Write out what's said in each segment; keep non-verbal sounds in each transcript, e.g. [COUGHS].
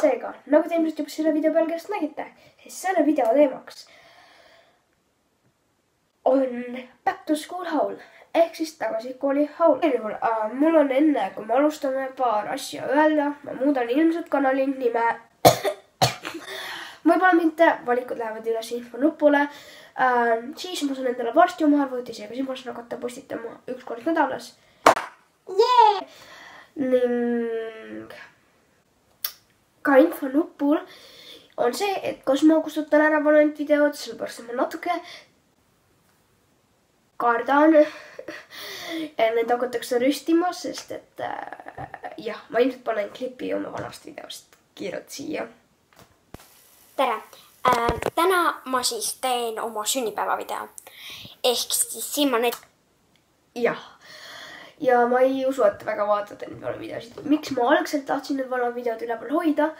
seega, nagu te ilmselt juba selle video pealkirjast nägite, siis selle video teemaks on back to school haul ehk siis tagasi kooli haul. igal juhul äh, mul on enne, kui me alustame, paar asja öelda. ma muudan ilmselt kanali nime. [COUGHS] võib-olla mitte, valikud lähevad üles infonupule äh,. siis ma saan endale varsti oma arvuti, seega siis ma saan hakata postitama üks kord nädalas yeah!. ning ka infonupul on see, et kas ma kustutan ära vanad videod, sellepärast et ma natuke kardan, [LAUGHS] need hakatakse rüstima, sest et äh, jah, ma ilmselt panen klipi oma vanast videost kiirelt siia. tere äh,, täna ma siis teen oma sünnipäevavideo. ehk siis siin ma nüüd jah, ja ma ei usu, et väga vaatate neid vanu videosid. miks ma algselt tahtsin need vanad videod üleval hoida,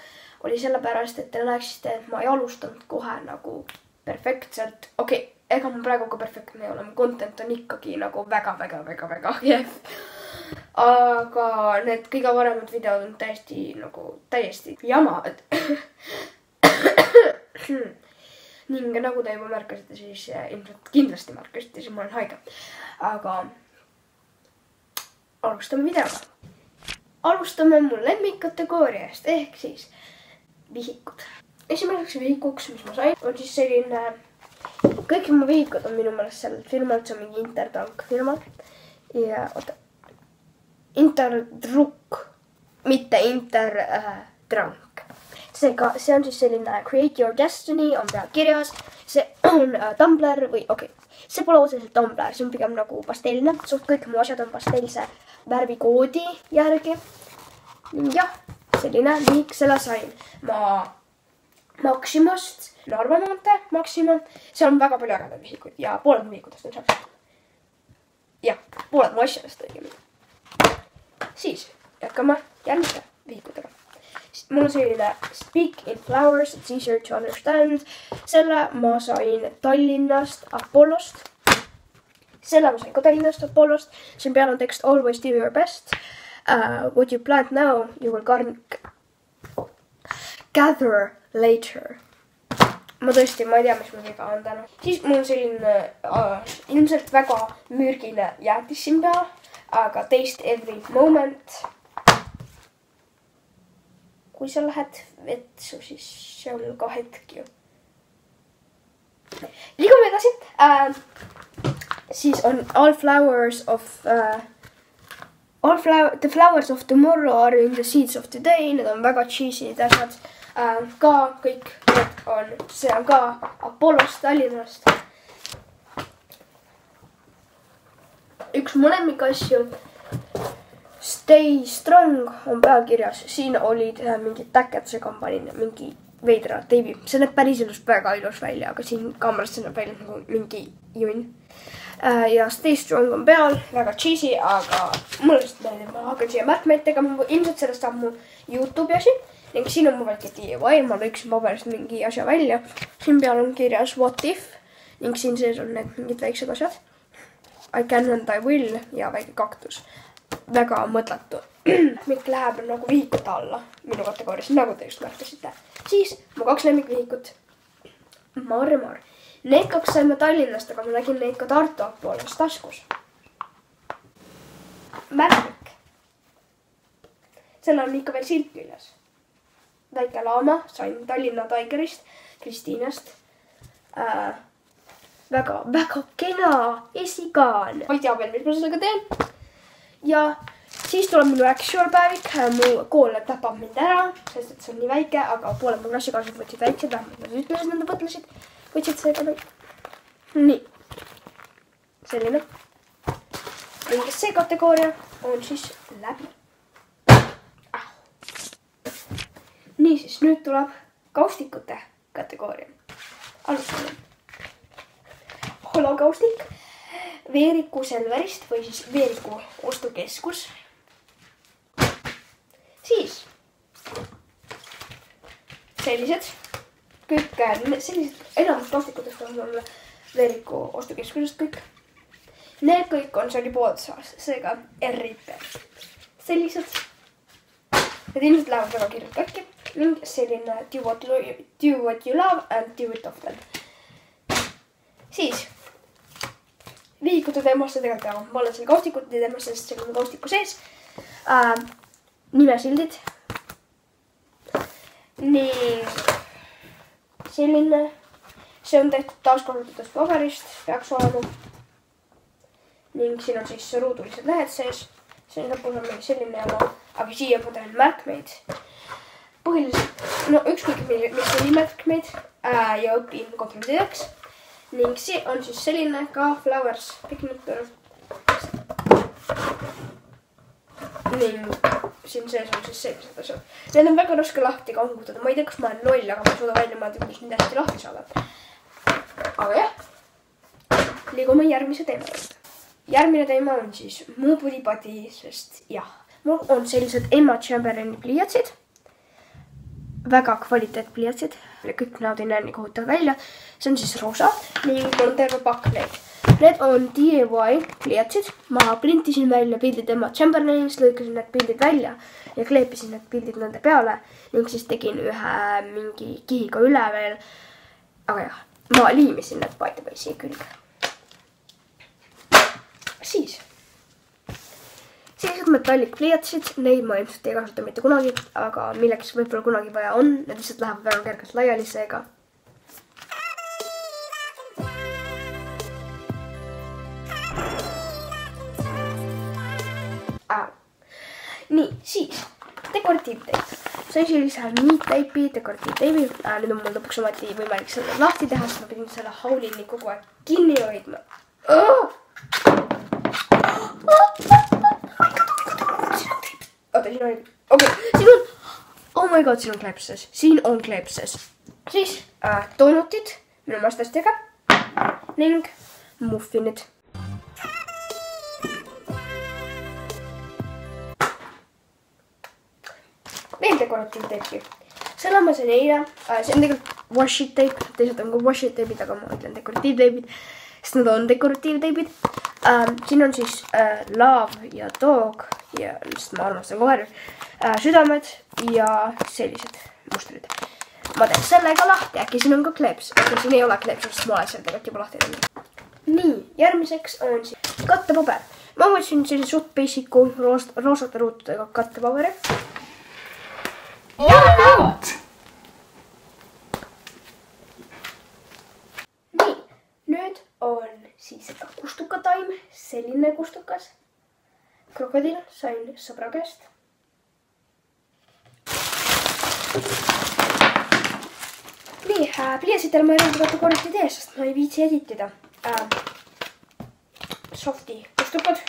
oli sellepärast, et te näeksite, et ma ei alustanud kohe nagu perfektselt. okei okay,, ega ma praegu ka perfektne ei ole, mu content on ikkagi nagu väga-väga-väga-väga kehv. aga need kõige varemad videod on täiesti nagu täiesti jamad. ning nagu te juba märkasite, siis eh, ilmselt kindlasti märkasite, siis ma olen haige. aga alustame videoga. alustame mu lemmikkategooriast ehk siis vihikud. esimeseks vihikuks, mis ma sain, on siis selline, kõik mu vihikud on minu meelest sellelt firmalt, see on mingi Intertank firma ja oota, Interdruk, mitte Intertrank. seega see on siis selline Create your destiny on peal kirjas, see on äh, Tumblr või okei okay., see pole otseselt Tumblr, see on pigem nagu pastellne, suht kõik mu asjad on pastellse värvikoodi järgi. jah, selline vihik, selle sain ma Maximast, Narva maantee Maxima, seal on väga palju ägedaid vihikuid ja pooled mu vihikutest on sealt. jah, pooled mu asjadest õigemini. siis jätkame järgmiste vihikutega. mul on selline Speak in flowers, it's easier to understand. selle ma sain Tallinnast Apollost. selle ma sain ka Tallinnast Apollost, siin peal on tekst always do your best uh,. What you plant now you will garn- gather later. ma tõesti, ma ei tea, mis mul viga on täna. siis mul on selline uh, ilmselt väga mürgine jäätis siin peal, aga taste every moment. kui sa lähed vetsu, siis see on ka hetk ju. liigume edasi uh,. siis on all flowers of uh, All flower, the flowers of tomorrow are in the seeds of today, need on väga cheesy'd asjad äh,. Ka kõik need on, see on ka Apollost Tallinnast. üks mu lemmikasju. Stay strong on pealkirjas, siin olid äh, mingid täkkedusega ma panin mingi veidra teibi, see näeb päris ilus, väga ilus välja, aga siin kaameras see näeb välja nagu mingi junn Äh, ja Stay Strong on peal, väga cheesy, aga mulle lihtsalt meeldib, ma hakkan siia märkmeid tegema, ilmselt sellest saab mu Youtube'i asi ning siin on väike DIY, ma lõikasin paberist mingi asja välja. siin peal on kirjas what if ning siin sees on need mingid väiksed asjad. I can and I will ja väike kaktus. väga mõttetu. [CLEARS THROAT] Mikk läheb nagu vihikute alla minu kategoorias, nagu te just märkasite. siis mu kaks lemmikvihikut. Marmor Need kaks saime Tallinnast, aga ma nägin neid ka Tartu Apollos taskus. märk. seal on ikka veel silt küljes. Väike laama sain Tallinna Tigerist, Kristiinast äh,. väga, väga kena esikaan. ma ei tea veel, mis ma sellega teen. ja siis tuleb minu actual päevik, mu kool tapab mind ära, sest et see on nii väike, aga pooled mu klassikaaslased võtsid väiksed, vähemalt nad ütlesid, nad mõtlesid, võtsid kõik. nii, selline. ning see kategooria on siis läbi ah.. niisiis, nüüd tuleb kaustikute kategooria. alustame. holokaustik, Veeriku Selverist või siis Veeriku ostukeskus. siis sellised, kõik sellised, enamus plastikutest on mul Veeriku ostukeskusest kõik. Need kõik on seni poodsas, seega RIP. sellised. Need ilmselt lähevad väga kiirelt katki ning selline do what, do what you love and do it often. siis vihikute teemasse tegelikult ka, ma olen selle kaustikute teemasse, sest seal on kaustiku sees äh,. nimesildid. ning selline, see on tehtud taaskasutatust paberist, peaks olema. ning siin on siis ruudulised lehed sees. siin lõpus on meil selline jama, aga siia ma teen märkmeid. põhiliselt, no ükskõik milli- mis nimärkmeid äh, ja õpin kontrollideks. ning see on siis selline ka Flowers Pigmentor. ning siin sees on siis sellised asjad. Need on väga raske lahti kangutada, ma ei tea, kas ma olen loll, aga ma ei suuda välja mõelda, kuidas neid hästi lahti saada. aga jah, liigume järgmise teema juurde. järgmine teema on siis mu pudi-padi, sest jah, mul on sellised Emma Chamberlaini pliiatsid. Väga kvaliteetpliiatsid, kõik näod ei näe nii kohutav välja. see on siis roosa ning on terve pakk neid. Need on DIY pliiatsid, ma printisin välja pildid Emma Chamberlainist, lõikasin need pildid välja ja kleepisin need pildid nende peale ning siis tegin ühe mingi kihiga üle veel. aga jah, ma liimisin need by the way siia külge. siis, metallikpliiatsid, neid ma ilmselt ei kasuta mitte kunagi, aga milleks võib-olla kunagi vaja on, need lihtsalt lähevad väga kergelt laiali, seega ah.. nii, siis dekoratiivteip. sain sellise niitteipi, dekoratiivteibi äh,. nüüd on mul lõpuks ometi võimalik selle lahti teha, sest ma pidin selle haulini kogu aeg kinni hoidma oh!. oota, siin oli, okei okay., siin on, oh my god, siin on kleepses, siin on kleepses. siis äh, doonutid minu mastastega ning muffinid veel dekoratiivteipi. selle ma sain eile äh,, see on tegelikult washi tape, teised on ka washi tape'id, aga ma ütlen dekoratiivteibid, sest nad on dekoratiivteibid äh,. siin on siis äh, laav ja toog ja, sest ma armastan koeri äh,, südamed ja sellised mustrid. ma teen sellega lahti, äkki siin on ka kleeps, aga siin ei ole kleepsi, sest ma olen selle tegelikult juba lahti teinud. nii, järgmiseks on siis kattepaber. ma võtsin sellise suht basic'u roos-, roosate ruutudega kattepaberi nii, nüüd on siis kustukataim, selline kustukas. Krokodill sain sõbra käest. nii äh,, pliiatsidel ma eraldi kategooriat ei tee, sest ma ei viitsi editida äh,. Softi kustukad.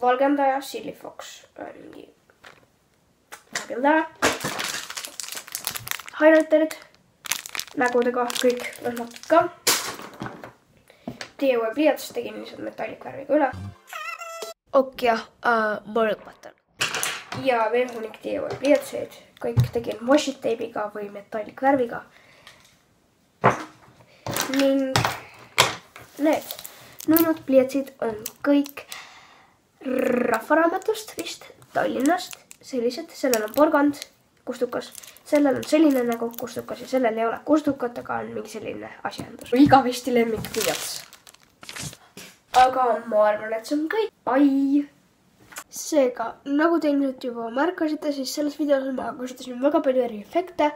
valgendaja Silly Fox, mingi valgendaja. highlighterid nägudega kõik lõhnatud ka. DIY pliiats tegin lihtsalt metallikvärviga üle. ok jah uh,, ma lõpetan. ja veel hunnik DIY pliiatseid, kõik tegin washi teibiga või metallikvärviga. ning need nunnud pliiatsid on kõik Rahvaraamatust vist, Tallinnast, sellised, sellel on porgand, kustukas, sellel on selline nagu kustukas ja sellel ei ole kustukat, aga on mingi selline asjandus. igavesti lemmikpliiats. Aga ma arvan, et see on kõik, bye. seega, nagu te ilmselt juba märkasite, siis selles videos ma kasutasin väga palju eriefekte.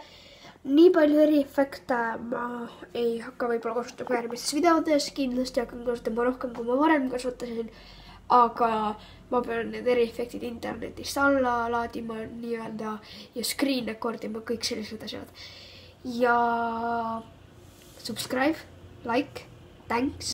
nii palju eriefekte ma ei hakka võib-olla kasutama ka järgmistes videodes, kindlasti hakkan kasutama rohkem, kui ma varem kasutasin aga ma pean need eriefektid internetist alla laadima nii-öelda ja screen record ima kõik sellised asjad. ja subscribe, like, thanks.